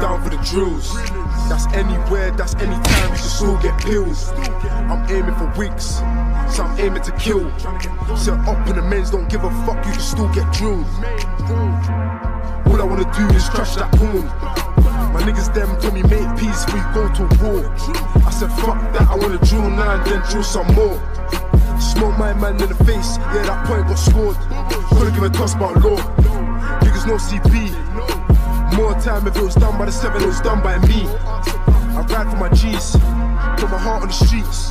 down for the drills. That's anywhere, that's anytime, you can still get pills. I'm aiming for weeks, so I'm aiming to kill. Set up in the men's, don't give a fuck, you can still get drilled. All I wanna do is crush that porn. My niggas them told me make peace we go to war. I said fuck that, I wanna drill nine, then drill some more. Smoke my man in the face, yeah that point got scored. Couldn't give a toss about law. Niggas no CP. More time if it was done by the seven, it was done by me. I ride for my G's, put my heart on the streets.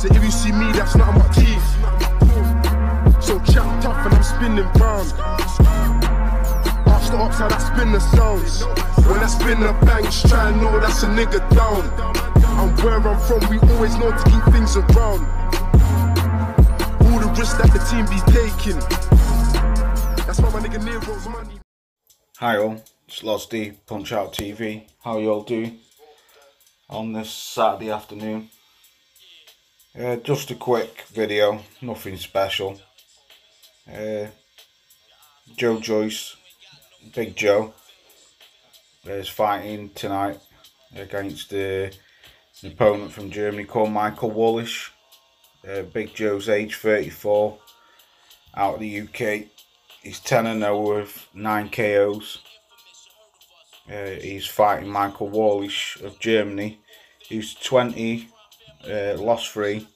So if you see me, that's not my teeth. So chat tough and I'm spinning round. The ops how that spin the sounds. When I spin the banks, try and know that's a nigga down. And where I'm from, we always know to keep things around. All the risks that the team be taking. That's why my nigga Nero's money. Hi all, it's Lozz D, Punch Out TV. How you all doing on this Saturday afternoon? Uh, just a quick video, nothing special. Uh, Joe Joyce, Big Joe, is fighting tonight against uh, an opponent from Germany called Michael Wallisch. Uh, Big Joe's age 34, out of the UK. He's 10 and 0 with 9 KOs. Uh, he's fighting Michael Wallisch of Germany. He's 20, uh, lost 3,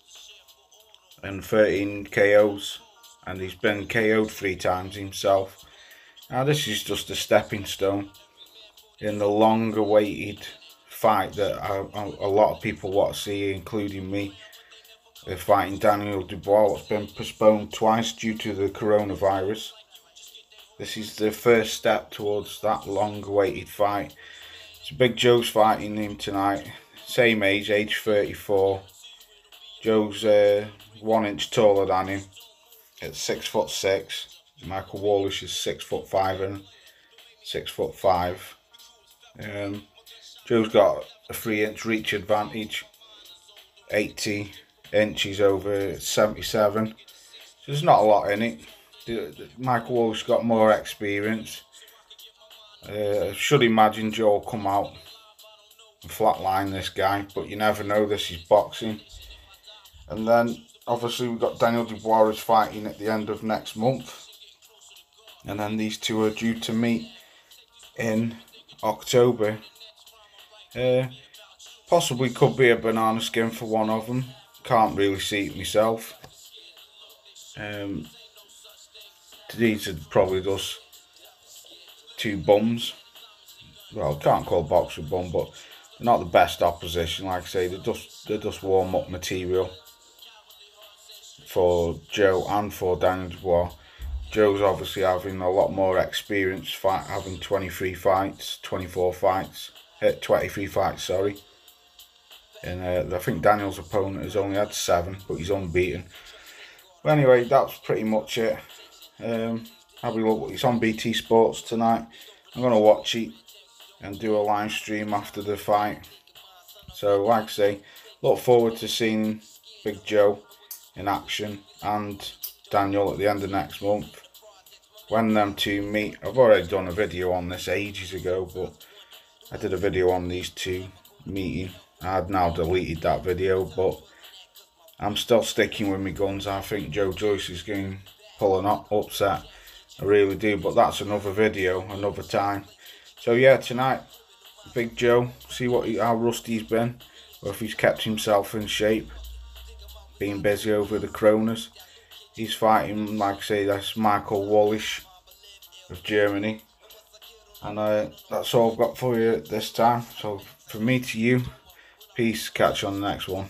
and 13 KOs. And he's been KO'd three times himself. Now, this is just a stepping stone in the long awaited fight that a, a, a lot of people want to see, including me. Fighting Daniel Dubois, that's been postponed twice due to the coronavirus. This is the first step towards that long awaited fight. So Big Joe's fighting him tonight. Same age, age 34. Joe's uh, one inch taller than him at six foot six. Michael Wallisch is six foot five and six foot five. Um, Joe's got a three inch reach advantage, 80 inches over 77. So there's not a lot in it. Michael Wallisch got more experience. Uh, should imagine Joe come out and flatline this guy, but you never know. This is boxing. And then obviously we've got Daniel Dubois is fighting at the end of next month. And then these two are due to meet in October. Uh, possibly could be a banana skin for one of them. Can't really see it myself. Um, these are probably just two bums. Well, can't call boxer bum, but they're not the best opposition. Like I say, they're just they're just warm up material for Joe and for Daniel Dubois. Joe's obviously having a lot more experience, fight, having 23 fights, 24 fights, uh, 23 fights, sorry. And uh, I think Daniel's opponent has only had seven, but he's unbeaten. But anyway, that's pretty much it. Um, have a look. It's on BT Sports tonight. I'm going to watch it and do a live stream after the fight. So, like I say, look forward to seeing Big Joe in action and Daniel at the end of next month. When them two meet, I've already done a video on this ages ago, but I did a video on these two meeting. I've now deleted that video, but I'm still sticking with my guns. I think Joe Joyce is going pull an upset. I really do, but that's another video, another time. So yeah, tonight, Big Joe, see what he, how rusty's been, or if he's kept himself in shape. Being busy over the Coronas. He's fighting, like I say, that's Michael Wallisch of Germany. And uh, that's all I've got for you this time. So from me to you, peace. Catch you on the next one.